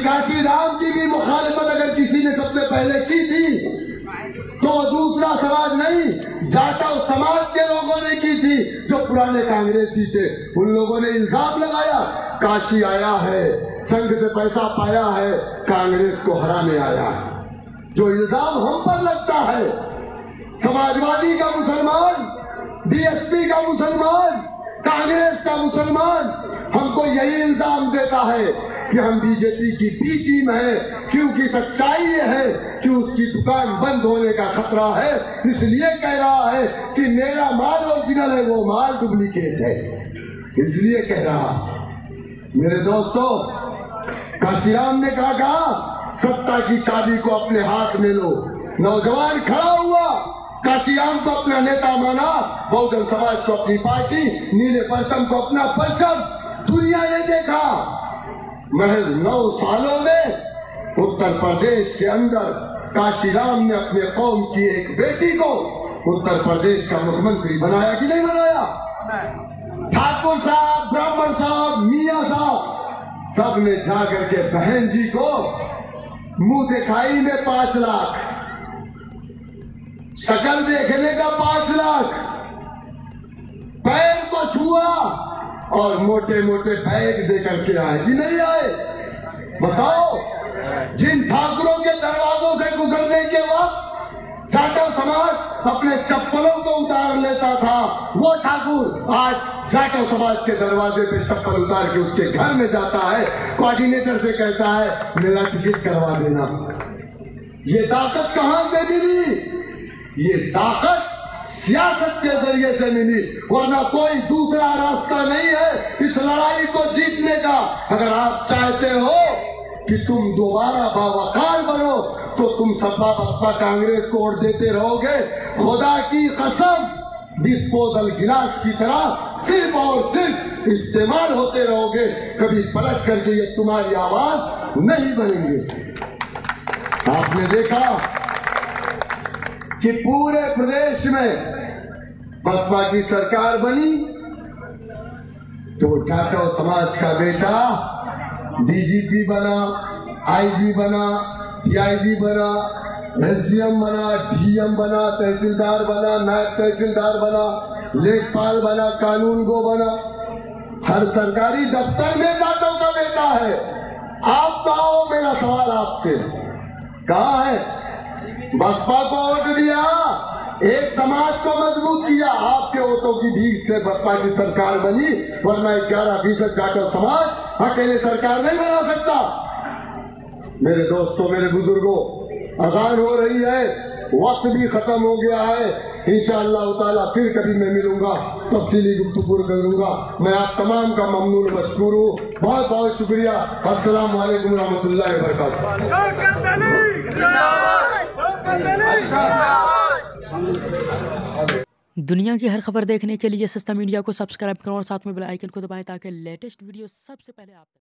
काशी राम की भी मुखालफत अगर किसी ने सबसे पहले की थी तो दूसरा समाज नहीं, जाटव समाज के लोगों ने की थी, जो पुराने कांग्रेसी थे। उन लोगों ने इल्ज़ाम लगाया, काशी आया है, संघ से पैसा पाया है, कांग्रेस को हराने आया है। जो इल्ज़ाम हम पर लगता है, समाजवादी का मुसलमान, बीएसपी का मुसलमान, कांग्रेस का मुसलमान, हमको यही इल्ज़ाम देता है कि हम बीजेपी की बी टीम है, क्योंकि सच्चाई ये है कि उसकी दुकान बंद होने का खतरा है। इसलिए कह रहा है कि मेरा माल ओरिजिनल है, वो माल डुप्लीकेट है। इसलिए कह रहा मेरे दोस्तों, काशीराम ने कहा कहा, सत्ता की चाबी को अपने हाथ में लो। नौजवान खड़ा हुआ। काशीराम को अपना नेता माना। बहुजन समाज को अपनी पार्टी, नीले परचम को अपना परचम। दुनिया ने देखा। महज नौ सालों में उत्तर प्रदेश के अंदर काशीराम ने अपने कौम की एक बेटी को उत्तर प्रदेश का मुख्यमंत्री बनाया कि नहीं बनाया? ठाकुर साहब, ब्राह्मण साहब, मियाँ साहब सबने जाकर के बहन जी को मुँह दिखाई में पाँच लाख, शकल देखने का पाँच लाख, पैर को छुआ और मोटे मोटे बैग दे करके आए। कि नहीं आए? बताओ। जिन ठाकुरों के दरवाजों से गुजरने के वक्त जाटव समाज अपने चप्पलों को उतार लेता था। वो ठाकुर आज जाटव समाज के दरवाजे पे चप्पल उतार के उसके घर में जाता है। कोऑर्डिनेटर से कहता है, मेरा टिकट करवा देना। ये ताकत कहाँ से मिली? ये ताकत सियासत के ज़रिए से मिली। वरना कोई दूसरा रास्ता नहीं है इस लड़ाई को जीतने का। अगर आप चाहते हो कि तुम दोबारा बावकार बनो तो तुम सपा बसपा कांग्रेस को वोट देते रहोगे। खुदा की कसम डिस्पोजल गिलास की तरह सिर्फ़ और सिर्फ़ इस्तेमाल होते रहोगे। कभी पलट करके ये तुम्हारी आवाज़ नहीं बनेंगे। आपने देखा कि पूरे प्रदेश में बसपा की सरकार बनी तो जाटव समाज का बेटा डीजीपी बना, आईजी बना डीआईजी बना, एसडीएम बना, डीएम बना, तहसीलदार बना, नायब तहसीलदार बना, लेखपाल बना, कानून गो बना। हर सरकारी दफ्तर में जाटव का बेटा है। आप तो आओ मेरा सवाल आपसे, कहा है? बसपा को वोट दिया। एक समाज को मज़बूत किया। आपके वोटों की भीख से बसपा की सरकार बनी, वरना ग्यारह फ़ीसद जाकर समाज अकेले सरकार नहीं बना सकता। मेरे दोस्तों, मेरे बुज़ुर्गों, अजान हो रही है। वक्त भी खत्म हो गया है। ताला फिर कभी मैं मिलूँगा। तफसीली गुफ्तगू करूँगा। मैं आप तमाम का ममनून मशकूर हूँ। बहुत बहुत शुक्रिया अस्सलाम वालेकुम रहमतुल्लाहि व बरकातहू दुनिया की हर खबर देखने के लिए सस्ता मीडिया को सब्सक्राइब करो और साथ में बेल आइकन को दबाएँ ताकि लेटेस्ट वीडियो सबसे पहले आप